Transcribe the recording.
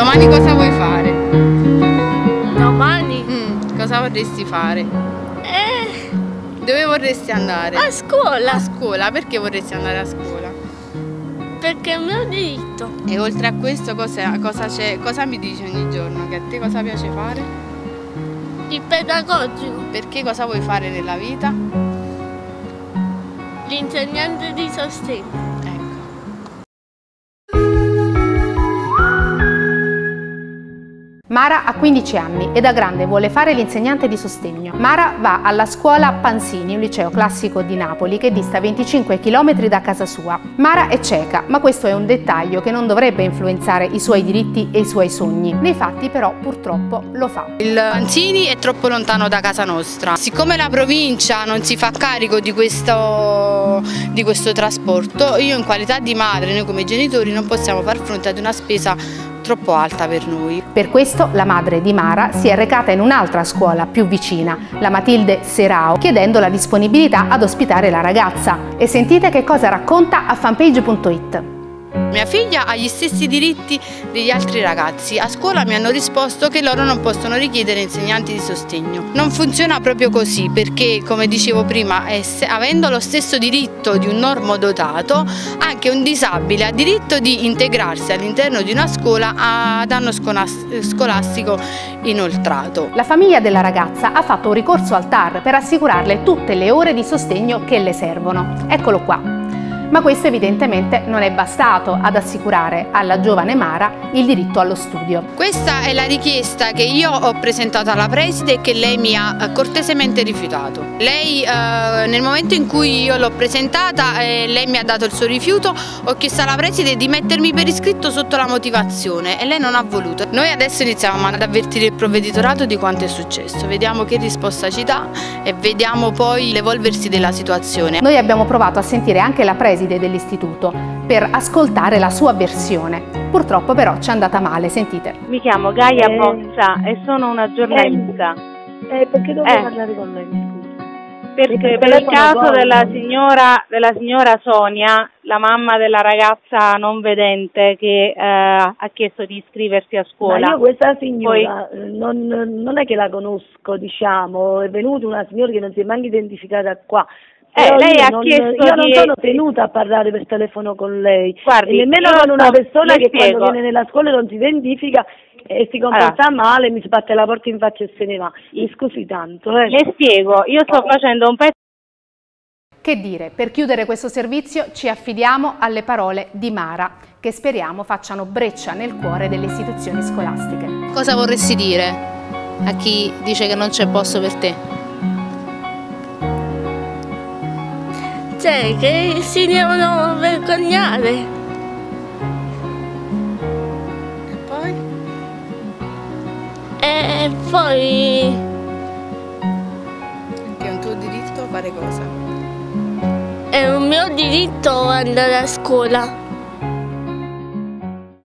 Domani cosa vuoi fare? Domani? Mm, cosa vorresti fare? Eh, Dove vorresti andare? a scuola, A scuola, perché vorresti andare a scuola? perché è il mio diritto. E oltre a questo cosa, cosa, c'è, cosa mi dici ogni giorno? Che a te cosa piace fare? Il pedagogico, Perché cosa vuoi fare nella vita? l'insegnante di sostegno. Mara ha 15 anni e da grande vuole fare l'insegnante di sostegno. Mara va alla scuola Pansini, un liceo classico di Napoli che dista 25 km da casa sua. Mara è cieca, ma questo è un dettaglio che non dovrebbe influenzare i suoi diritti e i suoi sogni. Nei fatti però purtroppo lo fa. Il Panzini è troppo lontano da casa nostra. Siccome la provincia non si fa carico di questo, di questo trasporto, io in qualità di madre, noi come genitori non possiamo far fronte ad una spesa troppo alta per noi. Per questo la madre di Mara si è recata in un'altra scuola più vicina, la Matilde Serao, chiedendo la disponibilità ad ospitare la ragazza. E sentite che cosa racconta a fanpage.it. Mia figlia ha gli stessi diritti degli altri ragazzi. A scuola mi hanno risposto che loro non possono richiedere insegnanti di sostegno. Non funziona proprio così perché, come dicevo prima, avendo lo stesso diritto di un normodotato, anche un disabile ha diritto di integrarsi all'interno di una scuola ad anno scolas- scolastico inoltrato. La famiglia della ragazza ha fatto un ricorso al TAR per assicurarle tutte le ore di sostegno che le servono. Eccolo qua. Ma questo evidentemente non è bastato ad assicurare alla giovane Mara il diritto allo studio. Questa è la richiesta che io ho presentato alla preside e che lei mi ha eh, cortesemente rifiutato. Lei eh, nel momento in cui io l'ho presentata eh, lei mi ha dato il suo rifiuto, ho chiesto alla preside di mettermi per iscritto sotto la motivazione e lei non ha voluto. Noi adesso iniziamo ad avvertire il provveditorato di quanto è successo, vediamo che risposta ci dà e vediamo poi l'evolversi della situazione. Noi abbiamo provato a sentire anche la preside dell'istituto per ascoltare la sua versione. Purtroppo però ci è andata male, sentite. Mi chiamo Gaia Eh, Bozza e sono una giornalista. Eh, perché dovevo Eh. parlare con lei? Perché per il caso della signora, della signora Sonia, la mamma della ragazza non vedente che eh, ha chiesto di iscriversi a Ma scuola. io questa signora eh, non, non è che la conosco, diciamo, è venuta una signora che non si è mai identificata qua. Eh, lei io ha non, chiesto io non sono tenuta a parlare per telefono con lei Guardi, e nemmeno con una so- persona che spiego. quando viene nella scuola non si identifica e si comporta male, mi sbatte la porta in faccia e se ne va. Mi scusi tanto, eh. Le spiego, io sto facendo un pezzo Che dire, per chiudere questo servizio ci affidiamo alle parole di Mara, che speriamo facciano breccia nel cuore delle istituzioni scolastiche. Cosa vorresti dire a chi dice che non c'è posto per te? Cioè, che si devono vergognare. E poi? E poi Che è un tuo diritto fare cosa? è un mio diritto andare a scuola.